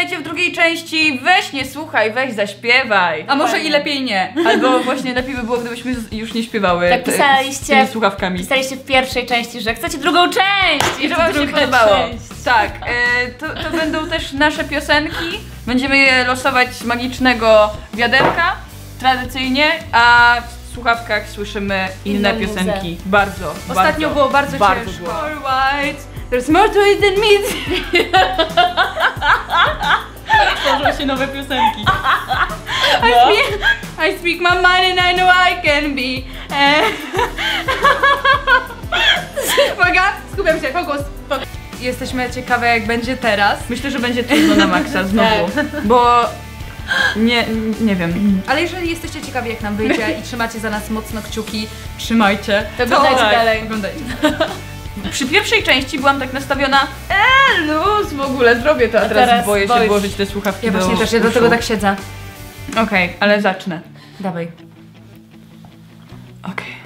witajcie w drugiej części. Weź nie słuchaj, weź zaśpiewaj. A może i lepiej nie. Albo właśnie lepiej by było, gdybyśmy już nie śpiewały Tak pisaliście. z tymi słuchawkami. Pisaliście w pierwszej części, że chcecie drugą część! I że wam się podobało. część. Tak, e, to, to będą też nasze piosenki. Będziemy je losować z magicznego wiaderka, tradycyjnie, a w słuchawkach słyszymy inne Inną piosenki. Bardzo, Ostatnio bardzo, było bardzo, bardzo ciężko. Alright. There's more to it than meat. Tworzą się nowe piosenki. I speak, I speak my mind and I know I can be. Eh. Uwaga, skupiam się, fokus. Jesteśmy ciekawe jak będzie teraz. Myślę, że będzie trudno na maksa znowu, bo nie, nie wiem. Ale jeżeli jesteście ciekawi jak nam wyjdzie i trzymacie za nas mocno kciuki, trzymajcie. To oglądajcie tak. dalej. Oglądajcie. Przy pierwszej części byłam tak nastawiona, eee, luz w ogóle, zrobię to, a teraz, teraz boję się boisz. włożyć te słuchawki Ja do właśnie też, ja do uszu. tego tak siedzę. Okej, ale zacznę. Dawaj. Okej.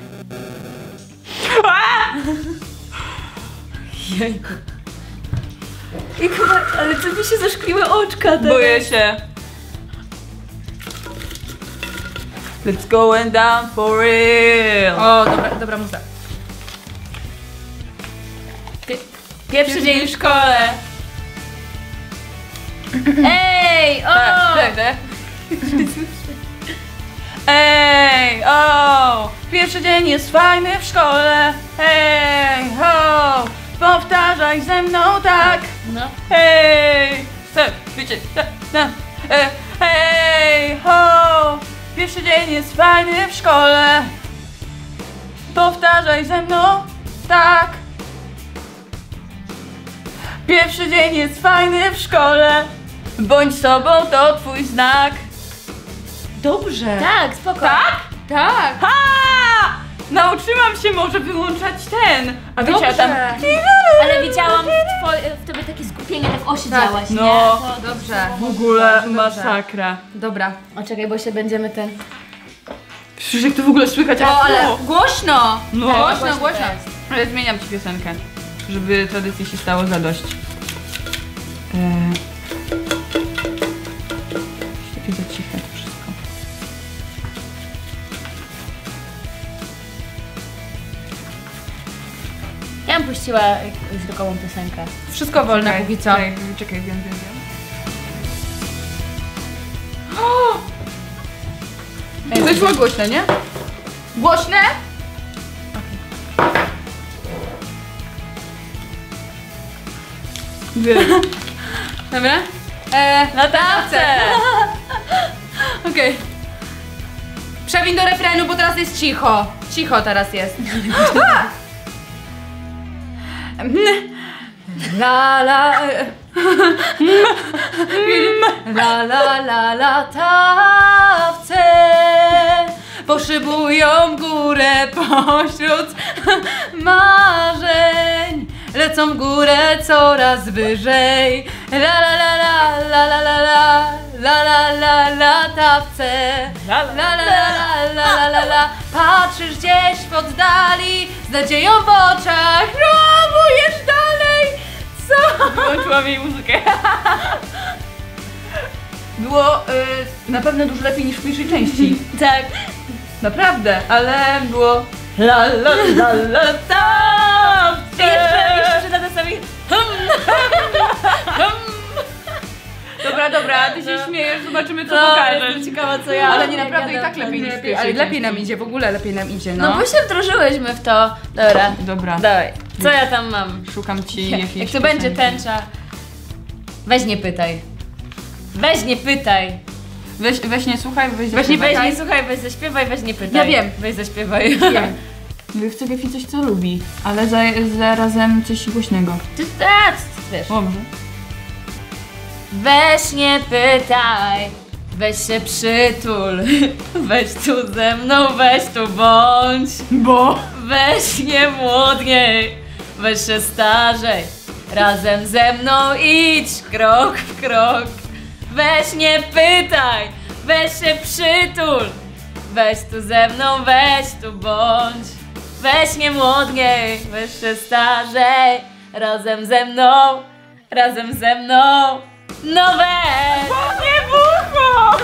I chyba, ale co mi się zaszkliły oczka teraz. Boję się. Let's go and down for real. O, dobra, dobra muza. Pierwszy dzień w szkole. Ej, o! Tak. Ej, o! Pierwszy dzień jest fajny w szkole. Ej, ho! Powtarzaj ze mną tak. No. Hej! Tak, wiecie, tak. E, Hej, ho! Pierwszy dzień jest fajny w szkole. Powtarzaj ze mną, tak. Pierwszy dzień jest fajny w szkole. Bądź sobą, to twój znak. Dobrze. Tak, spoko. Tak? Tak. Ha! Nauczyłam się może wyłączać ten. A wiecie, a Dobrze. tam... Ale widziałam w, two- w tobie takie skupienie, tak osiedziałaś, nie? No. To Dobrze. W ogóle Dobrze. masakra. Dobra. O, czekaj, bo się będziemy ten... Przecież jak to w ogóle słychać? O, ale głośno. No. Głośno, Głośno głośno. Ale zmieniam ci piosenkę, żeby tradycji się stało zadość. Eee... Takie za ciche to wszystko. Ja bym puściła rokową piosenkę. Wszystko wolne Czekaj, póki co. Czekaj, czekaj, wiem, wiem, wiem. Wyszło głośne, nie? Głośne? Wiem. Dobra. E, Na tawce! Okej. Przewin do refrenu, bo teraz jest cicho. Cicho teraz jest. La la e, La la la latawce Poszybują górę pośród marzeń Lecą w górę coraz wyżej La la la la la la la la La la la latawce La, la, La la la la la Patrzysz gdzieś w oddali Z nadzieją w oczach Próbujesz dalej Co? Wyłączyłam jej muzykę. Było y, na pewno dużo lepiej niż w pierwszej części. Tak. Naprawdę, ale było la la la la tawce. Dobra, dobra, ty się śmiejesz, zobaczymy co No, pokażesz. ciekawa co ja... Ale nie naprawdę ja i tak lepiej niż w lepiej, pierwszej ale lepiej nam idzie, w ogóle lepiej nam idzie, No no. bo się wdrożyłyśmy w to. Dobra, Dobra, dawaj. Co ja tam mam? szukam ci Jak, jakiejś jak to będzie tęcza? Weź nie pytaj. Weź nie pytaj. Weź, weź nie słuchaj, weź Weź nie, weź nie słuchaj, weź zaśpiewaj, weź nie pytaj. Ja wiem. Weź zaśpiewaj. Wiem. Ja Chcę Gefi coś co lubi, ale za, zarazem coś głośnego. Ty tak, wiesz. O, może? Weź nie pytaj, weź się przytul, weź tu ze mną, weź tu bądź, Bo... weź nie młodniej, weź się starzej, razem ze mną idź krok w krok. Weź nie pytaj, weź się przytul, weź tu ze mną, weź tu bądź, weź nie młodniej, weź się starzej, razem ze mną, razem ze mną. No weź! Nie bucho!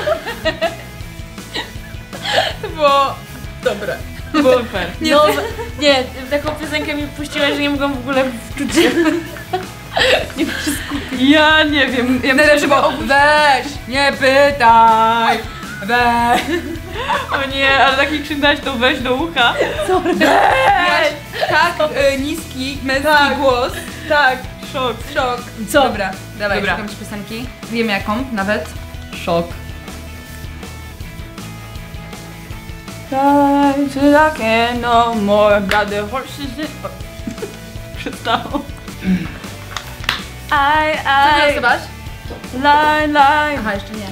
To było dobre. Było fair. Nie, no, nie, taką piosenkę mi puściłaś, że nie mogłam w ogóle wczuć się. Ja nie wiem. Ja myślę, że było... Weź, nie pytaj! Weź! O nie, ale taki krzywdać to weź do ucha. Weź! Tak e, niski, męski Tak. głos. Tak, szok. Szok. Co? Dobra, dawaj, Dobra. szukam ci piosenki. Wiem jaką, nawet. Szok. Tańczy takie no more, got the horses in... Przestało. I, Co I, wylosowałaś? lie, lie. Aha, jeszcze nie.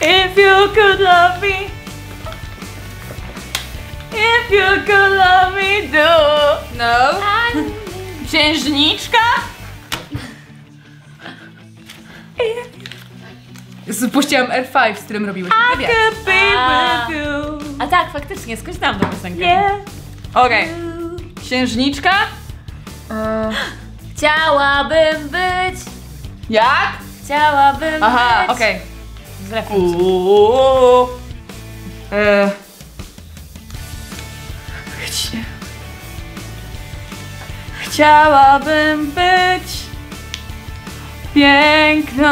If you could love me If you could love me do No. Księżniczka? Puściłam R5, z którym robiłeś I wywiad. could be A. with you A tak, faktycznie, skądś tam tą piosenkę. Yeah Okej Księżniczka? E, Chciałabym być, Jak? chciałabym Aha, być. okej Z refren. Uuu. Chci- Chciałabym być piękną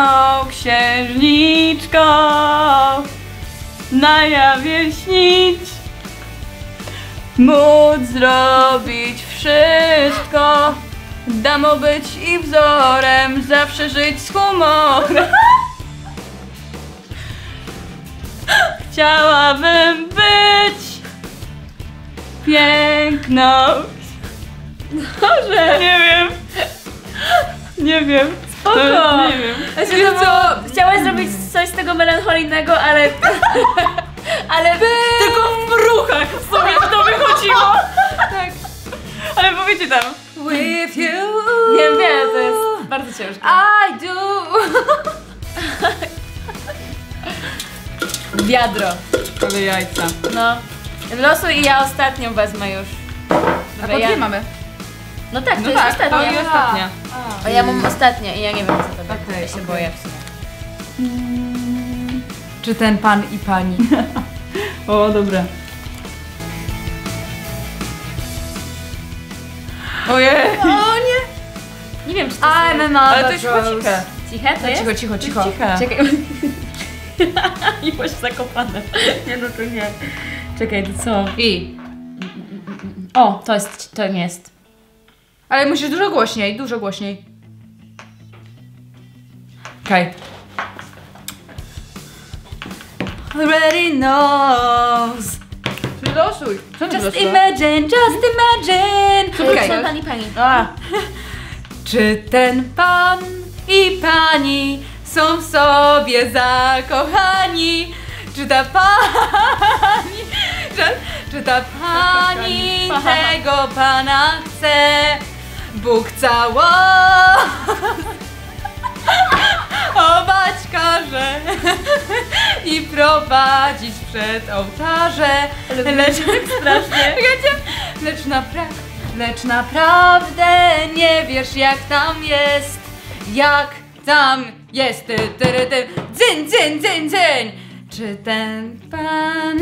księżniczką, na jawie śnić, móc zrobić wszystko, damą być i wzorem, zawsze żyć z humorem. Chciałabym być piękną. Może nie wiem. Nie wiem. Spoko. To, nie wiem. Znaczy, to było, chciałaś zrobić coś z tego melancholijnego, ale... ale tylko w ruchach w sumie to wychodziło. Tak. Ale powiecie tam. With you. Wiem, wiem, to jest bardzo ciężkie. I do. Wiadro. Ale jajca. No. Losuj i ja ostatnią wezmę już. A Dobra, po ja... dwie mamy. No tak, to No jest tak, ostatnia. to i ostatnia. A ja mam ostatnie i ja nie wiem co to będzie. Okej, ja się okej. boję w sumie. Czy ten pan i pani? O, dobre. Ojej. O nie! Nie wiem czy to jest... a Ale to jest ciche. Ciche to jest? Cicho, cicho, cicho. Ciche. Czekaj. Miłość zakopane. Nie no to nie. Czekaj, to co? I. O, to jest, to nie jest. Ale musisz dużo głośniej, dużo głośniej. Okej. Already knows. Losuj. Co ty Just imagine, just imagine. Okej. Okej. Pan i pani. A, Czy ten pan i pani są w sobie zakochani? Czy ta pani, czy, czy ta pani tego pana chce? Bóg cało obać każe i prowadzić przed ołtarze. Lecz strasznie? Lecz naprawdę, lecz naprawdę nie wiesz jak tam jest, jak tam jest. Ty, ty, ty. Dzyń, dzyń, dzyń, dzyń. Czy ten pan...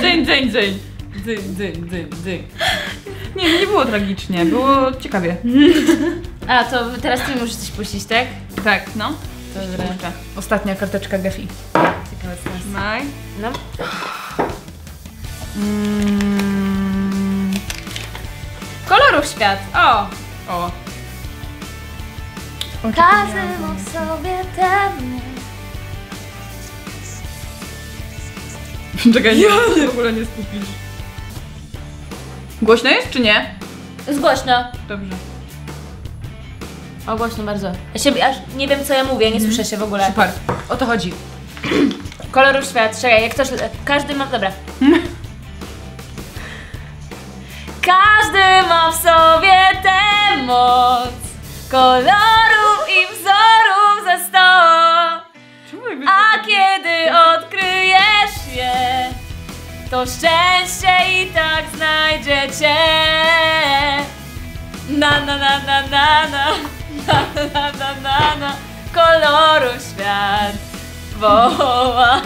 Dzyń, dzyń, dzyń. Dzyń, dzyń, dzyń, dzyń. Nie, nie było tragicznie, było ciekawie. A, to teraz ty musisz coś puścić, tak? Tak, no. Dobra. Ostatnia karteczka Gefi. Ciekawe co nas... Maj. No. Mm. Kolorów świat. O! O. Sobie ten... Czekaj, nie, się w ogóle nie skupisz. Głośno jest, czy nie? Jest głośno. Dobrze. O, głośno bardzo. Ja się aż nie wiem co ja mówię, nie słyszę się w ogóle. Super, o to chodzi. Kolorów świat, czekaj, jak ktoś... Każdy ma... Dobra. Każdy ma w sobie tę moc kolorów i wzorów ze sto. Jakby A kiedy to szczęście i tak znajdzie cię. Na na na na na na na na na na na kolorów świat woła.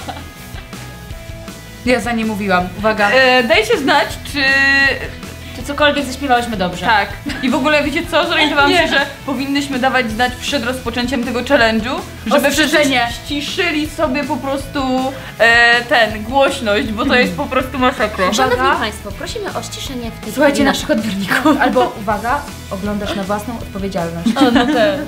Ja za nie mówiłam. Uwaga. E, dajcie znać, czy... Czy cokolwiek zaśpiewałyśmy dobrze? Tak. I w ogóle wiecie co? Zorientowałam Nie. się, że powinnyśmy dawać znać przed rozpoczęciem tego challenge'u, żeby wszyscy ściszyli sobie po prostu e, ten, głośność, bo to jest po prostu masakra. Szanowni Uwaga. Państwo, prosimy o ściszenie w tej Słuchajcie chwili naszych odbiorników. Albo uwaga, oglądasz na własną odpowiedzialność. O, no też.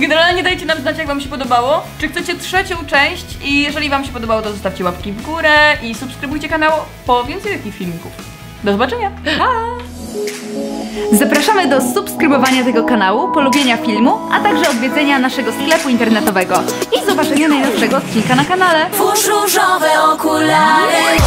Generalnie dajcie nam znać, jak wam się podobało. Czy chcecie trzecią część i jeżeli wam się podobało, to zostawcie łapki w górę i subskrybujcie kanał po więcej takich filmików. Do zobaczenia! Zapraszamy do subskrybowania tego kanału, polubienia filmu, a także odwiedzenia naszego sklepu internetowego i zobaczenia najnowszego odcinka na kanale. Włóż różowe okulary.